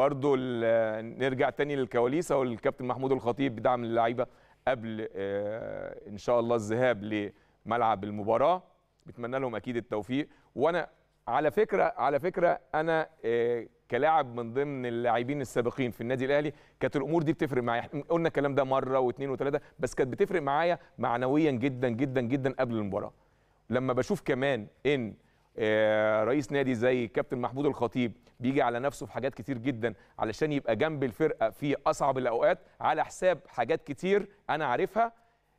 برضو ال- نرجع تاني للكواليس أو الكابتن محمود الخطيب بدعم اللعيبة قبل آه، إن شاء الله الذهاب لملعب المباراة. بتمنى لهم أكيد التوفيق. وأنا على فكرة على فكرة أنا آه، كلاعب من ضمن اللاعبين السابقين في النادي الأهلي كانت الأمور دي بتفرق معايا. قلنا الكلام ده مرة واثنين وثلاثه بس كانت بتفرق معايا معنويا جدا جدا جدا قبل المباراة. لما بشوف كمان إن رئيس نادي زي كابتن محمود الخطيب بيجي على نفسه في حاجات كتير جدا علشان يبقى جنب الفرقة في أصعب الأوقات على حساب حاجات كتير أنا عارفها.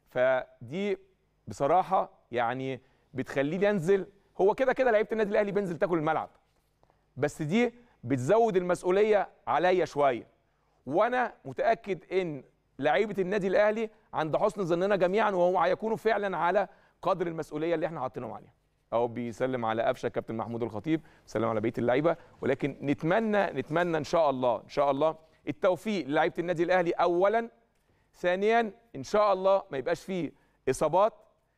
فدي بصراحة يعني بتخليني أنزل هو كده كده لعيبة النادي الأهلي بينزل تاكل الملعب بس دي بتزود المسؤولية عليا شوية. وأنا متأكد إن لعيبة النادي الأهلي عند حسن ظننا جميعا وهو هيكونوا فعلا على قدر المسؤولية اللي إحنا حاطينهم عليها. اهو بيسلم على قفشة كابتن محمود الخطيب بيسلم على بقية اللعيبة. ولكن نتمنى نتمنى إن شاء الله إن شاء الله التوفيق للعيبة النادي الأهلي اولا. ثانيا إن شاء الله ما يبقاش فيه إصابات.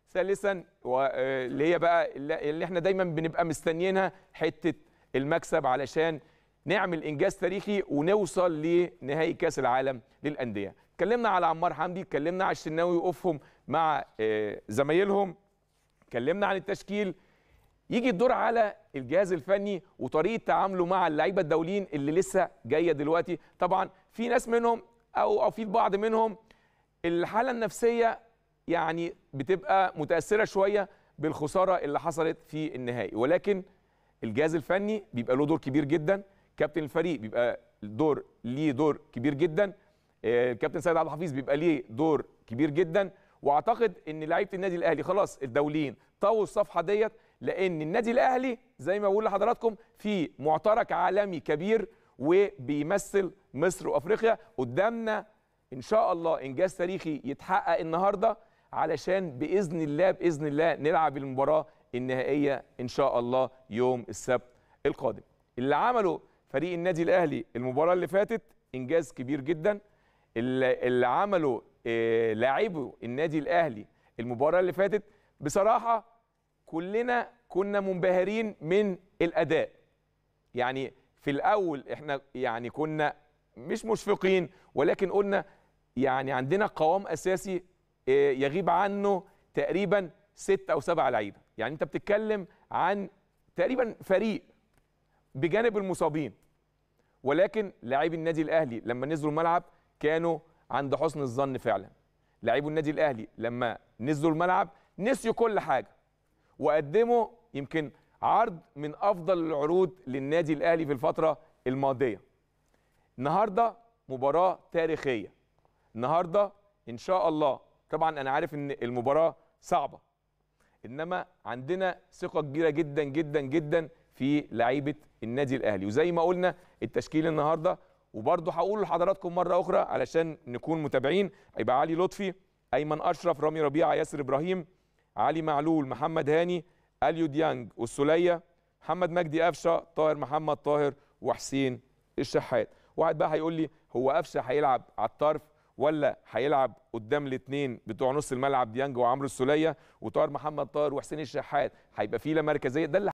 ثالثا واللي هي بقى اللي اللي إحنا دايما بنبقى مستنيينها حتة المكسب علشان نعمل إنجاز تاريخي ونوصل لنهائي كأس العالم للأندية. اتكلمنا على عمار حمدي اتكلمنا على الشناوي وقوفهم مع آه، زمايلهم. اتكلمنا عن التشكيل. يجي الدور على الجهاز الفني وطريقة تعامله مع اللعيبة الدوليين اللي لسه جاية دلوقتي. طبعا في ناس منهم أو أو في البعض منهم الحالة النفسية يعني بتبقى متأثرة شوية بالخسارة اللي حصلت في النهائي. ولكن الجهاز الفني بيبقى له دور كبير جدا. كابتن الفريق بيبقى الدور ليه دور كبير جدا. آه، الكابتن سيد عبد الحفيظ بيبقى ليه دور كبير جدا. وأعتقد إن لعيبة النادي الأهلي خلاص الدوليين طووا الصفحة ديت لأن النادي الأهلي زي ما بقول لحضراتكم في معترك عالمي كبير وبيمثل مصر وأفريقيا قدامنا إن شاء الله إنجاز تاريخي يتحقق النهارده علشان بإذن الله بإذن الله نلعب المباراة النهائية إن شاء الله يوم السبت القادم. اللي عمله فريق النادي الأهلي المباراة اللي فاتت إنجاز كبير جدا. اللي عمله آه، لاعبو النادي الأهلي المباراة اللي فاتت بصراحة كلنا كنا منبهرين من الأداء. يعني في الأول إحنا يعني كنا مش مشفقين ولكن قلنا يعني عندنا قوام أساسي آه، يغيب عنه تقريبا ست أو سبع لعيبة. يعني أنت بتتكلم عن تقريبا فريق بجانب المصابين. ولكن لاعبي النادي الأهلي لما نزلوا الملعب كانوا عند حسن الظن فعلا. لاعبو النادي الأهلي لما نزلوا الملعب نسيوا كل حاجة وقدموا يمكن عرض من أفضل العروض للنادي الأهلي في الفترة الماضية. النهارده مباراة تاريخية. النهارده إن شاء الله طبعا أنا عارف إن المباراة صعبة إنما عندنا ثقة كبيرة جدا جدا جدا في لعيبة النادي الأهلي. وزي ما قلنا التشكيل النهارده وبرضه هقول لحضراتكم مرة أخرى علشان نكون متابعين هيبقى علي لطفي أيمن أشرف رامي ربيعة ياسر إبراهيم علي معلول محمد هاني اليو ديانج والسوليه محمد مجدي قفشة طاهر محمد طاهر وحسين الشحات. واحد بقى هيقول لي هو قفشة هيلعب على الطرف ولا هيلعب قدام الاثنين بتوع نص الملعب ديانج وعمرو السولية وطاهر محمد طاهر وحسين الشحات؟ هيبقى في لا مركزية. ده اللي